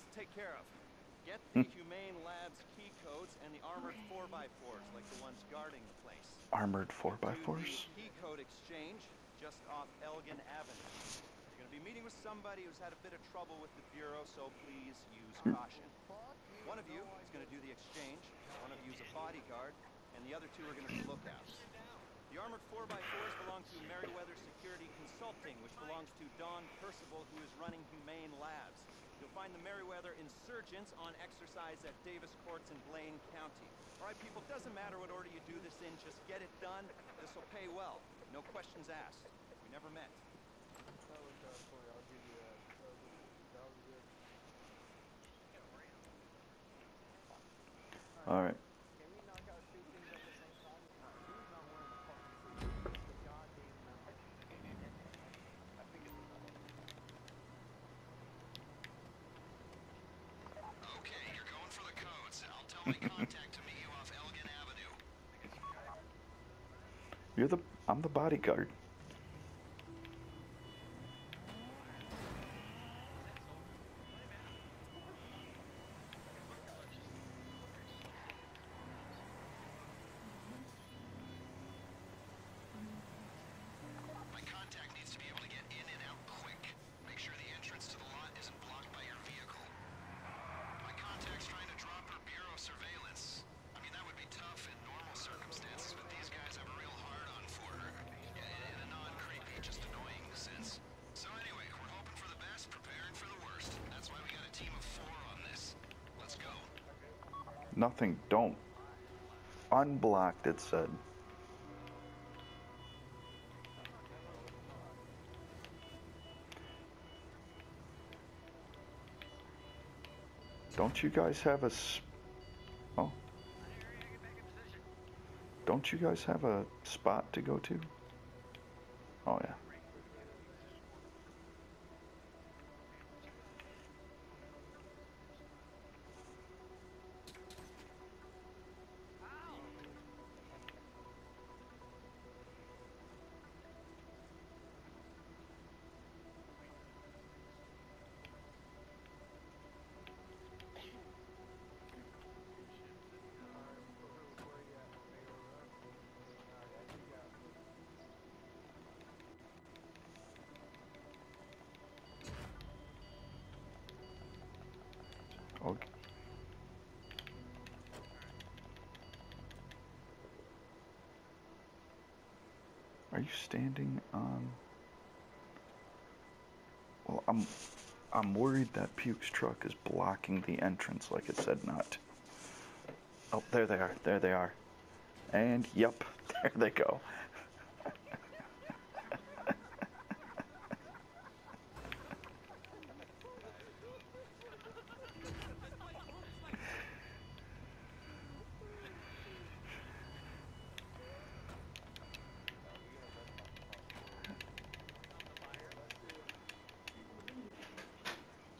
things to take care of. Get the Humane Labs key codes and the armored 4x4s like the ones guarding the place. Armored 4x4s? key code exchange just off Elgin Avenue. You're gonna be meeting with somebody who's had a bit of trouble with the Bureau, so please use caution. One of you is gonna do the exchange, one of you is a bodyguard, and the other two are gonna be lookouts. The armored 4x4s belong to Merryweather Security Consulting, which belongs to Don Percival, who is running Humane Labs. You'll find the Merryweather insurgents on exercise at Davis Quartz in Blaine County. All right, people, doesn't matter what order you do this in, just get it done. This will pay well. No questions asked. We never met. That was. I'll give you that. That was, that was good. Alright. Can we knock out two things at the same time? Who's not wearing a fucking suit? The goddamn number. I figured it was Okay, you're going for the codes. I'll tell my contact to meet you off Elgin Avenue. You're the I'm the bodyguard. Nothing. Don't. Unblocked, it said. Don't you guys have a Oh. Don't you guys have a spot to go to? Oh yeah. Are you standing on? Well, I'm I'm worried that Puke's truck is blocking the entrance like it said not. Oh, there they are. There they are. And yep, there they go.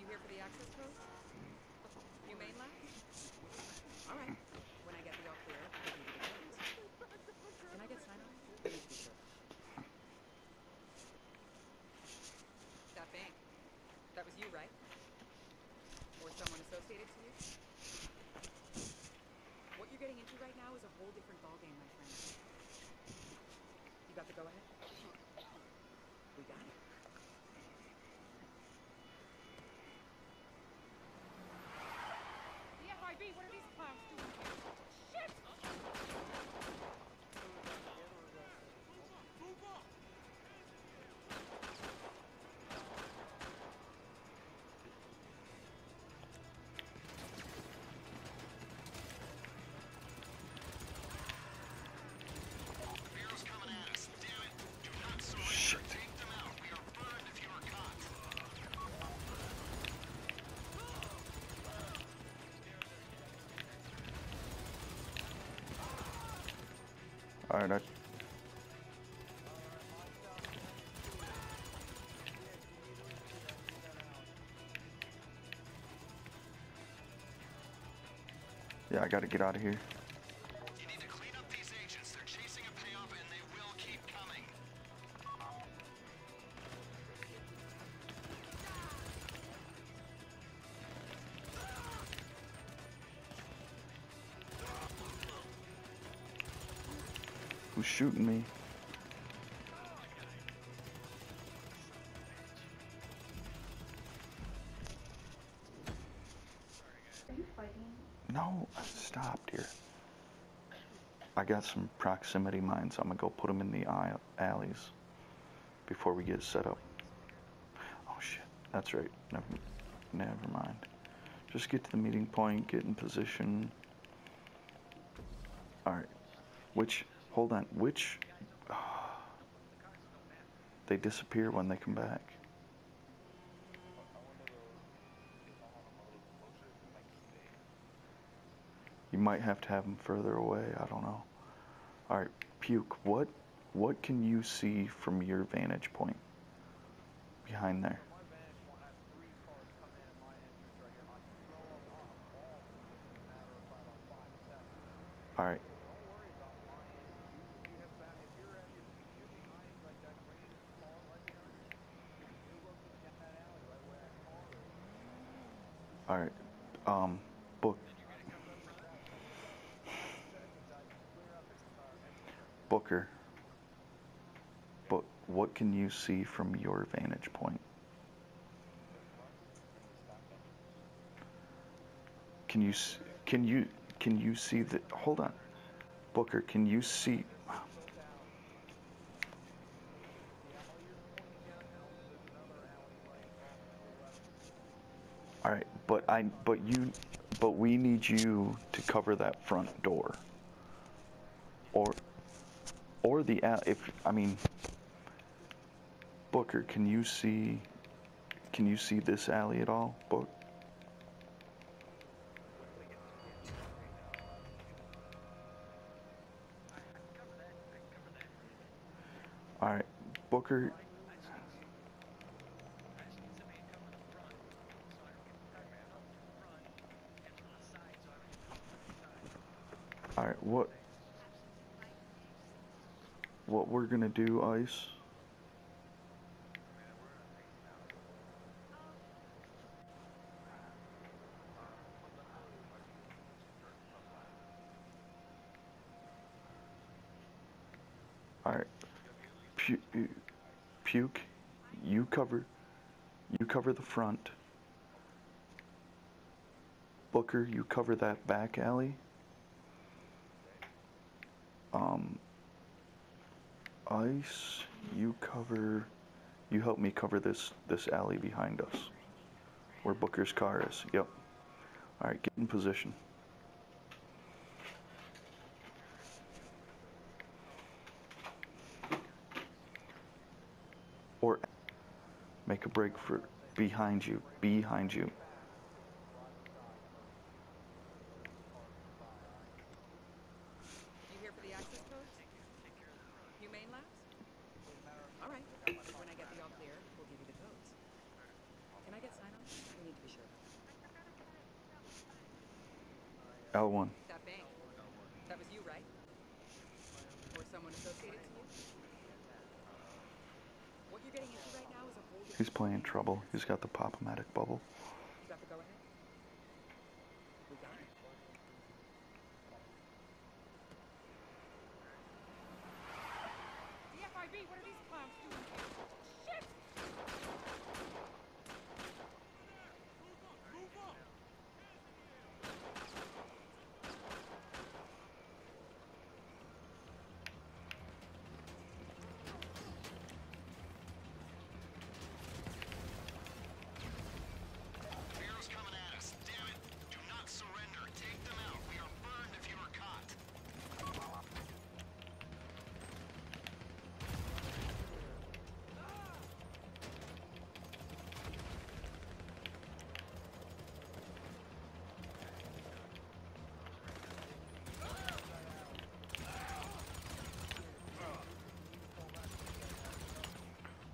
You here for the access code? Humane Lab? All right. When I get the all clear, I can do the codes. Can I get sign off? That bank. That was you, right? Or someone associated to you? What you're getting into right now is a whole different ballgame, my friend. You got the go All right. I, yeah, I got to get out of here. Shooting me? No, I stopped here. I got some proximity mines. I'm gonna go put them in the aisle, alleys before we get set up. Oh shit, that's right. Never, never mind. Just get to the meeting point, get in position. All right. Which? Hold on. Which? they disappear when they come back. You might have to have them further away. I don't know. All right, puke. What what can you see from your vantage point behind there? My vantage point, I have three cars come in at my entrance right here. I can throw them off all within a matter of about five seconds. All right. Don't worry about my end. You, you have found, if you're, at- if, if you're behind like that green car right there, you're looking down that alley right where that car is. All right. Um, book. Booker. But what can you see from your vantage point? Can you can you can you see the Hold on. Booker, can you see All right, but I but you but we need you to cover that front door. Or or the if I mean Booker, can you see can you see this alley at all? Book All right, Booker. All right, what what we're gonna do, Ice? All right, Pu- uh, puke. You cover. You cover the front. Booker, you cover that back alley. Um, Ice, you cover. You help me cover this this alley behind us, where Booker's car is. Yep. All right, get in position. Or make a break for behind you. Behind you. You here for the access codes? Humane Labs? All right. When I get the all clear, we'll give you the codes. Can I get sign-on? We need to be sure. L1. That bank. That was you, right? Or someone associated to you? What you're getting into right now is a whole He's playing trouble. He's got the pop-o-matic bubble. You got the go-ahead? We got it. DFIB, what are these clowns doing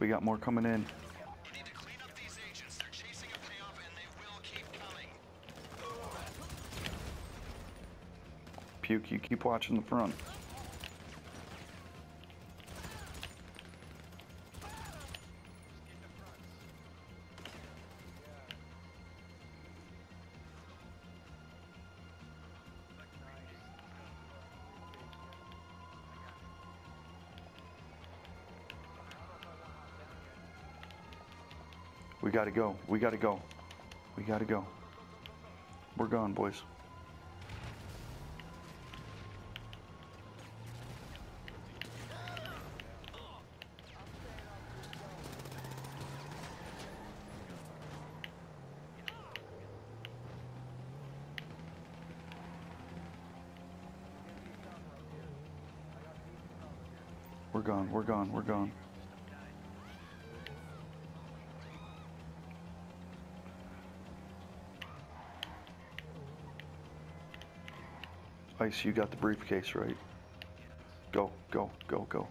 We got more coming in. Puke, you keep watching the front. We gotta go. We gotta go. We gotta go. We're gone, boys. We're gone. We're gone. We're gone. Ice, you got the briefcase, right? Go, go, go, go.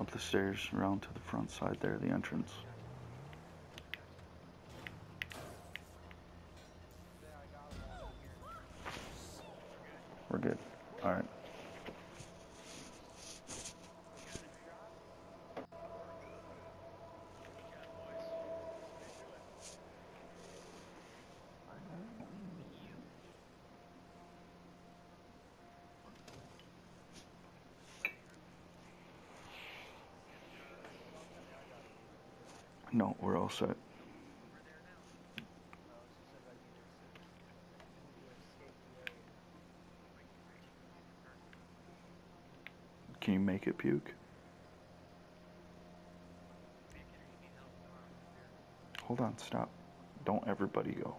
Up the stairs, around to the front side there, the entrance. We're good. Alright. No, we're all set. Can you make it puke? Hold on, stop. Don't everybody go.